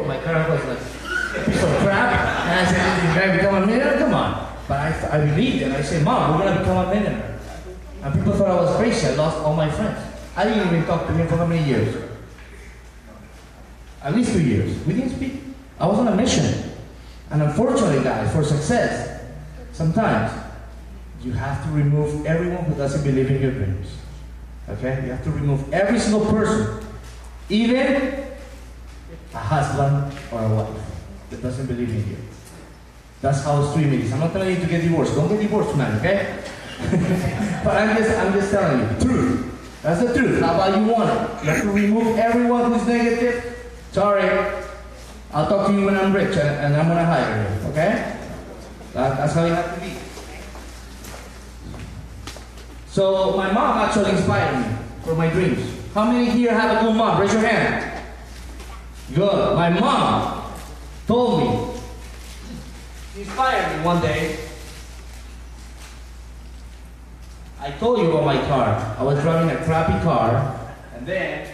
My car was like a piece of crap. And I said, "This guy become a millionaire? Come on. But I, I believed and I said, Mom, we're gonna become a millionaire. And people thought I was crazy. I lost all my friends. I didn't even talk to him for how many years? At least two years. We didn't speak. I was on a mission. And unfortunately, guys, for success, sometimes you have to remove everyone who doesn't believe in your dreams. Okay? You have to remove every single person, even a husband or a wife that doesn't believe in you. That's how streaming is. I'm not telling you to get divorced. Don't get divorced tonight, okay? but I'm just, I'm just telling you, truth. That's the truth. How about you want it? You have to remove everyone who's negative. Sorry. I'll talk to you when I'm rich and, and I'm gonna hire you, okay? That, that's how you have to be. So my mom actually inspired me for my dreams. How many here have a good mom? Raise your hand. Good. My mom told me, she inspired me one day. I told you about my car. I was driving a crappy car, and then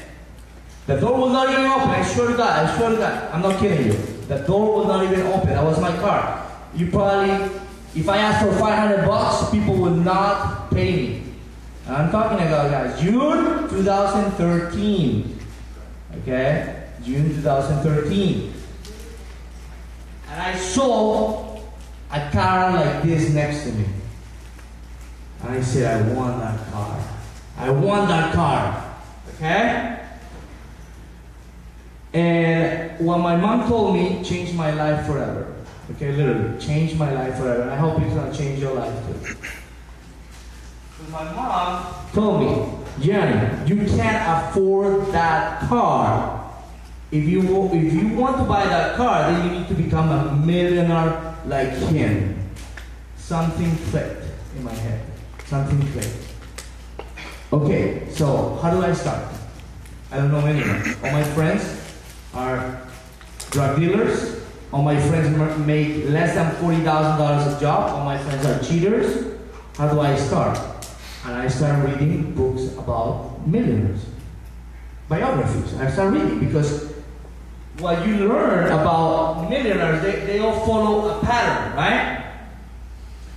the door will not even open. I swear to God, I swear to God, I'm not kidding you. The door will not even open. That was my car. You probably, if I asked for 500 bucks, people would not pay me. I'm talking about guys, June 2013. Okay, June 2013. And I saw a car like this next to me. And I said, I want that car. I want that car. Okay? And what my mom told me changed my life forever. Okay, literally, changed my life forever. And I hope it's gonna change your life too. So my mom told me, Gianni, you can't afford that car. If you, if you want to buy that car, then you need to become a millionaire like him. Something clicked in my head. Something clicked. Okay, so how do I start? I don't know anyone. All my friends are drug dealers. All my friends make less than $40,000 a job. All my friends are cheaters. How do I start? And I start reading books about millionaires. Biographies. I start reading because what you learn about millionaires, they, they all follow a pattern, right?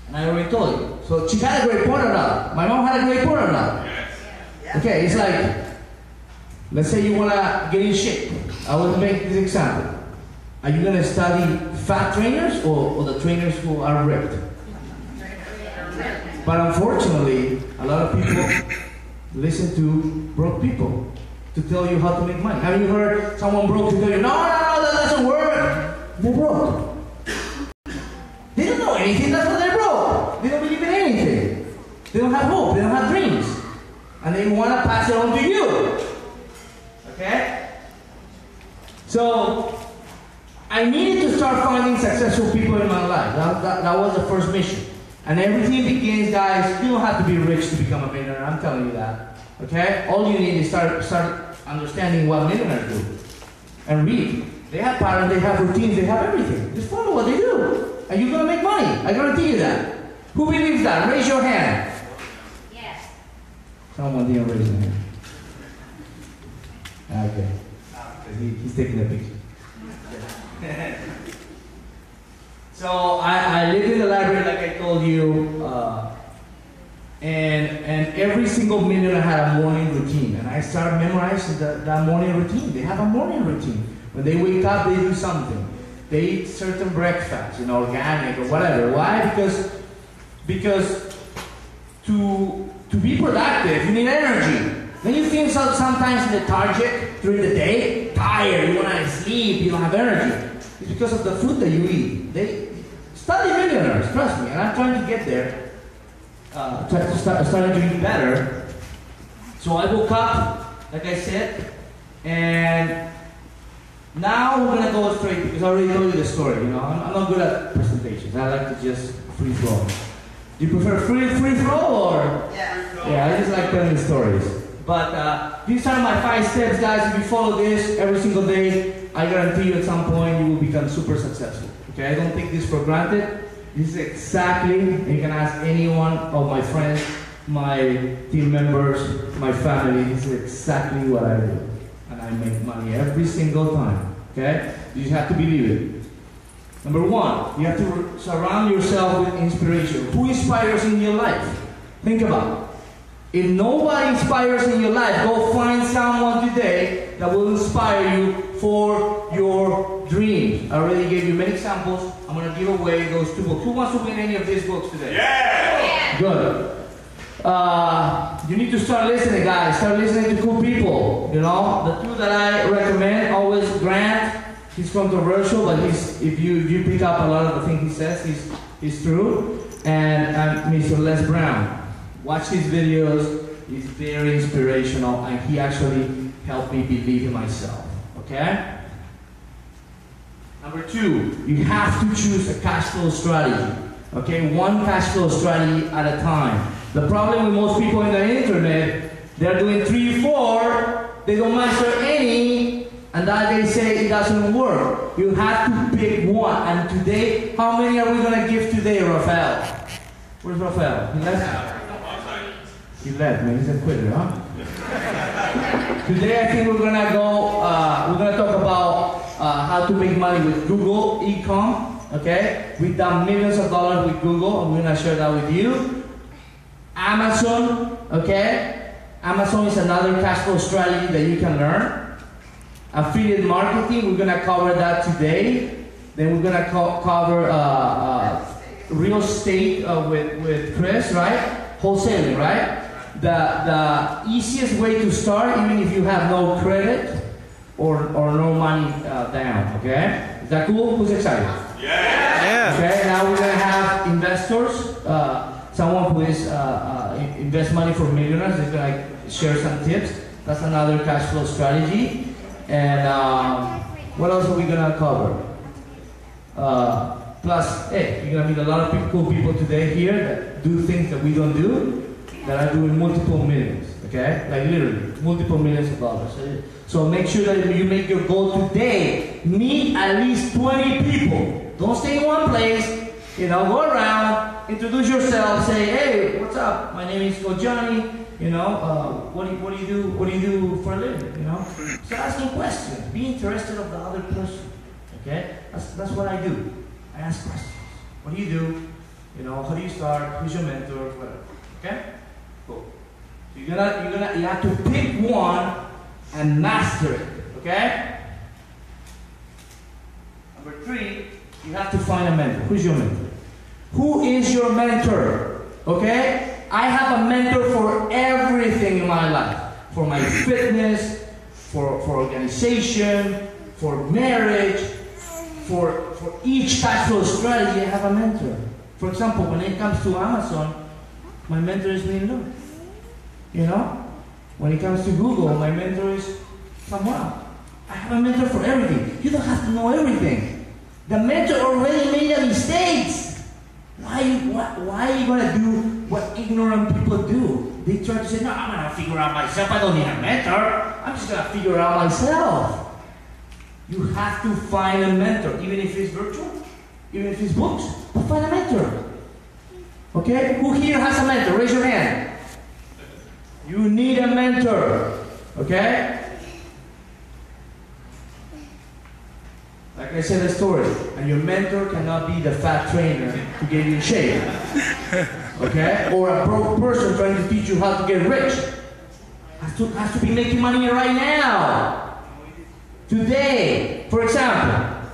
And I already told you. So she had a great point or not? My mom had a great point or not? Okay, it's like, let's say you wanna get in shape. I will make this example. Are you gonna study fat trainers or, or the trainers who are ripped? But unfortunately, a lot of people listen to broke people to tell you how to make money. Have you heard someone broke to tell you, no, no, no, that doesn't work? They're broke. They don't know anything, that's why they're broke. They don't believe in anything. They don't have hope, they don't have dreams. And they want to pass it on to you. Okay? So, I needed to start finding successful people in my life. That, that, that was the first mission. And everything begins, guys. You don't have to be rich to become a millionaire. I'm telling you that. Okay? All you need is start start understanding what millionaires do. And read. They have patterns, they have routines, they have everything. Just follow what they do. And you're gonna make money. I guarantee you that. Who believes that? Raise your hand. Yes. Someone didn't raise their hand. Okay. He, he's taking a picture. so I, I lived in the library like I told you, uh, and and every single minute I had a morning routine, and I started memorizing the, that morning routine. They have a morning routine. When they wake up, they do something. They eat certain breakfast, you know, organic or whatever. Why? Because because to to be productive, you need energy. When you feel so, sometimes lethargic during the day, tired, you want to sleep, you don't have energy. It's because of the food that you eat. They study millionaires, trust me, and I'm trying to get there. Uh, try to start, starting to better. So I woke up, like I said, and now we're gonna go straight because I already told you the story. You know, I'm, I'm not good at presentations. I like to just free flow. Do you prefer free free flow or? Yeah. Yeah, I just like telling stories. But uh, these are my five steps, guys. If you follow this every single day, I guarantee you at some point you will become super successful. Okay, I don't take this for granted. This is exactly, you can ask any one of my friends, my team members, my family. This is exactly what I do, and I make money every single time. Okay, You have to believe it. Number one, you have to surround yourself with inspiration. Who inspires in your life? Think about it. If nobody inspires in your life, go find someone today that will inspire you for your dreams. I already gave you many examples. I'm going to give away those two books. Who wants to win any of these books today? Yeah! Good. Uh, you need to start listening, guys. Start listening to cool people. You know, the two that I recommend always Grant. He's controversial, but he's if you if you pick up a lot of the things he says, he's he's true. And um, Mr. Les Brown. Watch his videos. He's very inspirational, and he actually helped me believe in myself. Okay. Number two, you have to choose a cash flow strategy. Okay, one cash flow strategy at a time. The problem with most people in the internet, they're doing three, four, they don't master any, and that they say it doesn't work. You have to pick one. And today, how many are we gonna give today, Rafael? Where's Rafael? He left. He left, man. He's a quitter, huh? Today, I think we're gonna go. Uh, we're gonna talk about uh, how to make money with Google Ecom. Okay, we've done millions of dollars with Google, we're gonna share that with you. Amazon. Okay, Amazon is another cash flow strategy that you can learn. Affiliate marketing. We're gonna cover that today. Then we're gonna co- cover uh, uh, real estate uh, with with Chris, right? Wholesaling, right? The the easiest way to start, even if you have no credit or or no money uh, down. Okay, is that cool? Who's excited? Yeah! Okay, now we're gonna have investors. Uh, someone who is uh, uh, invest money for millionaires is gonna share some tips. That's another cash flow strategy. And um, what else are we gonna cover? Uh, plus, hey, you're gonna meet a lot of people, cool people today here that do things that we don't do, that are doing multiple millions. Okay, like literally multiple millions of dollars. So make sure that you make your goal today. Meet at least 20 people. Don't stay in one place. You know, go around, introduce yourself, say, hey, what's up? My name is Johnny. You know, uh, what, do you, what do you do? What do you do for a living? You know, so asking questions. Be interested of the other person. Okay, that's, that's what I do. I ask questions. What do you do? You know, how do you start? Who's your mentor? Whatever. Okay, you're gonna, you're gonna, you have to pick one and master it. Okay. Number three, you have to find a mentor. Who's your mentor? Who is your mentor? Okay? I have a mentor for everything in my life. For my fitness, for, for organization, for marriage, for, for each flow strategy, I have a mentor. For example, when it comes to Amazon, my mentor is Lu. You know? When it comes to Google, my mentor is someone. I have a mentor for everything. You don't have to know everything. The mentor already made the mistakes. Why, why, why are you to do what ignorant people do? They try to say, no, I'm going to figure out myself. I don't need a mentor. I'm just going to figure out myself. You have to find a mentor, even if it's virtual, even if it's books. But find a mentor. Okay? Who here has a mentor? Raise your hand. You need a mentor. Okay? Like I said, a story. And your mentor cannot be the fat trainer to get you in shape. Okay? Or a broke person trying to teach you how to get rich. Has to, has to be making money right now. Today. For example,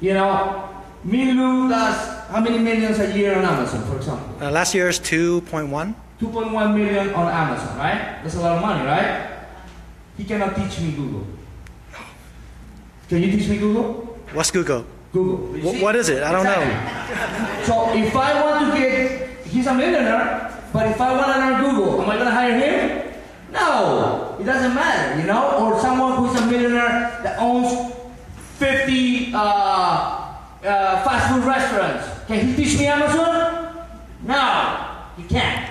you know, Minh Lu does how many millions a year on Amazon, for example? Uh, last year's 2.1. 2.1 million on Amazon, right? That's a lot of money, right? He cannot teach me Google. Can you teach me Google? What's Google? Google. What is it? I don't know. know. So if I want to get, he's a millionaire, but if I want to learn Google, am I going to hire him? No, it doesn't matter, you know? Or someone who's a millionaire that owns 50 uh, uh, fast food restaurants. Can he teach me Amazon? No, he can't.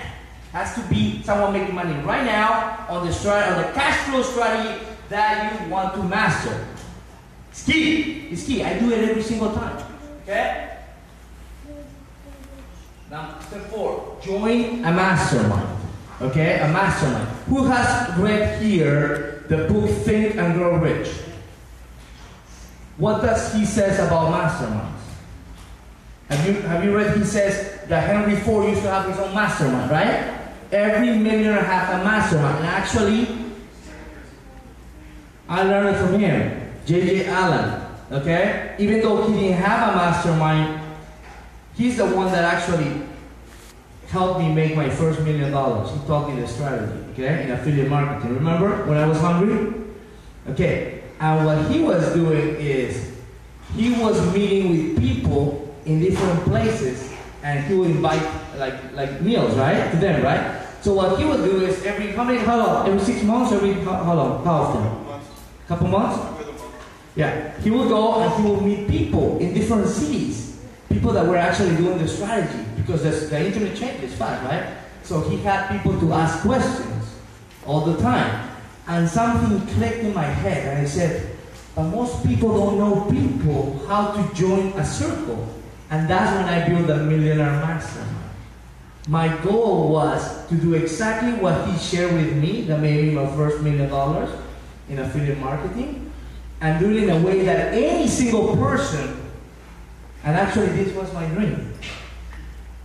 Has to be someone making money right now on the strat- on the cash flow strategy that you want to master. It's key. It's key. I do it every single time. Okay? Now, step four. Join a mastermind. Okay? A mastermind. Who has read here the book Think and Grow Rich? what does he says about masterminds? Have you have you read? He says that Henry Ford used to have his own mastermind, right? Every millionaire has a mastermind, and actually, I learned it from him, J.J. Allen. Okay, even though he didn't have a mastermind, he's the one that actually helped me make my first million dollars. He taught me the strategy, okay, in affiliate marketing. Remember when I was hungry? Okay, and what he was doing is he was meeting with people in different places and he would invite like like meals, right? To them, right? So what he would do is every how many how long? Every six months, every how, how long? How often? Couple months? Yeah. He would go and he would meet people in different cities. People that were actually doing the strategy because the, the internet changes fast, right? So he had people to ask questions all the time. And something clicked in my head and I said, but most people don't know people how to join a circle. And that's when I built a millionaire mastermind. My goal was to do exactly what he shared with me that made me my first million dollars in affiliate marketing and do it in a way that any single person, and actually this was my dream,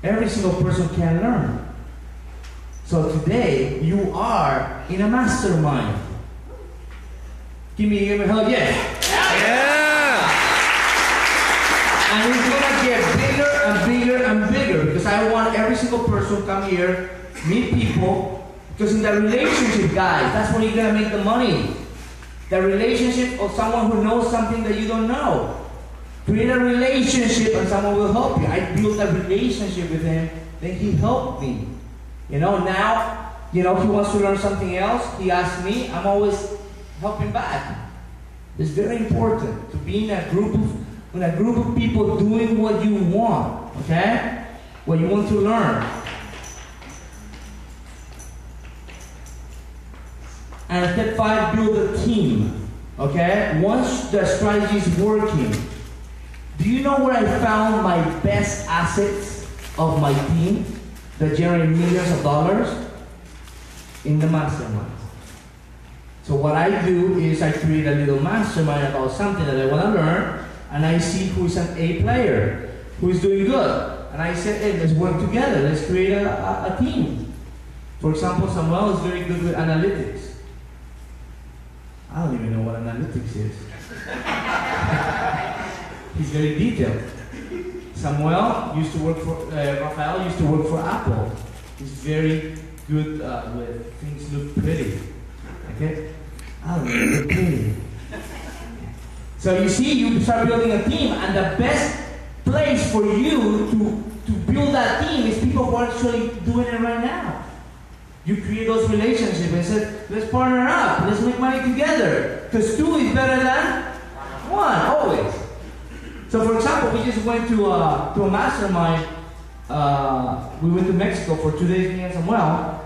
every single person can learn. So today you are in a mastermind. Give me, give me a hug, yes. Yeah. And single person come here, meet people. Because in the relationship, guys, that's when you're gonna make the money. The relationship of someone who knows something that you don't know. Create a relationship and someone will help you. I built a relationship with him, then he helped me. You know, now, you know, he wants to learn something else. He asks me, I'm always helping back. It's very important to be in a group of in a group of people doing what you want, okay? What you want to learn. And step five, build a team. Okay? Once the strategy is working, do you know where I found my best assets of my team that generate millions of dollars? In the mastermind. So what I do is I create a little mastermind about something that I want to learn, and I see who is an A player, who is doing good. And I said, hey, let's work together. Let's create a, a, a team. For example, Samuel is very good with analytics. I don't even know what analytics is. He's very detailed. Samuel used to work for, uh, Rafael used to work for Apple. He's very good uh, with things look pretty. Okay? I don't know, look pretty. So you see, you start building a team, and the best place for you to, to build that team is people who are actually doing it right now. You create those relationships and say, let's partner up, let's make money together. Because two is better than one, always. So for example, we just went to, uh, to a mastermind. Uh, we went to Mexico for two days, me and Samuel.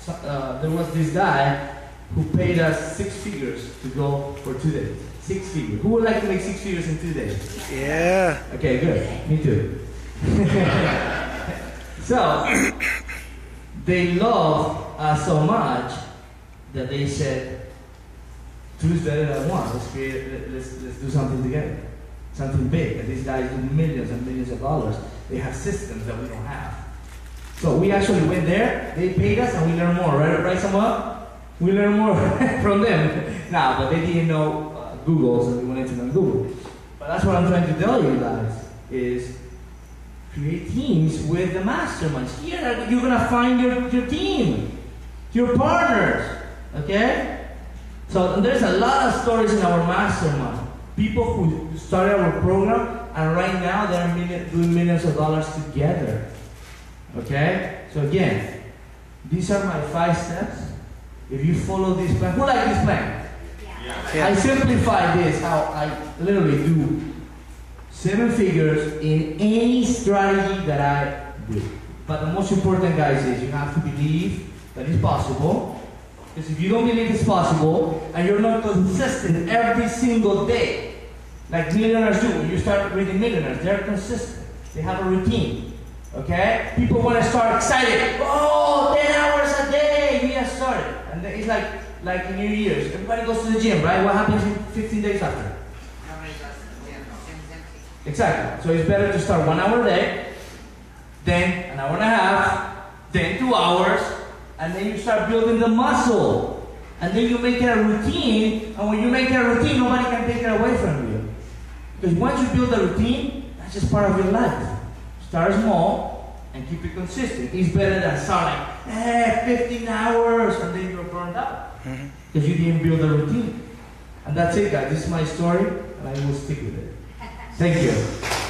So, uh, there was this guy who paid us six figures to go for two days. Six figures. Who would like to make six figures in two days? Yeah. Okay, good. Me too. so, they loved us so much that they said, two is better than one. Let's create, let- let's, let's do something together. Something big. And these guys do millions and millions of dollars. They have systems that we don't have. So we actually went there, they paid us, and we learned more, right, right Samuel? We learned more from them. Now, but they didn't know uh, Google, so we wanted to learn Google. But that's what I'm trying to tell you guys, is create teams with the masterminds. Here, you're gonna find your, your team, your partners, okay? So there's a lot of stories in our mastermind. People who started our program, and right now they're million, doing millions of dollars together. Okay? So again, these are my five steps. If you follow this plan, who like this plan? I simplify this how I literally do seven figures in any strategy that I do. But the most important, guys, is you have to believe that it's possible. Because if you don't believe it's possible and you're not consistent every single day, like millionaires do, when you start reading millionaires, they're consistent. They have a routine. Okay? People want to start excited. Oh, 10 hours a day. We have started. And it's like like New Year's. Everybody goes to the gym, right? What happens in 15 days after? Exactly. So it's better to start one hour a day, then an hour and a half, then two hours, and then you start building the muscle. And then you make it a routine, and when you make it a routine, nobody can take it away from you. Because once you build a routine, that's just part of your life. Start small and keep it consistent. It's better than starting, eh, 15 hours, and then you're burned out. Because you didn't build a routine. And that's it, guys. This is my story, and I will stick with it. Thank you.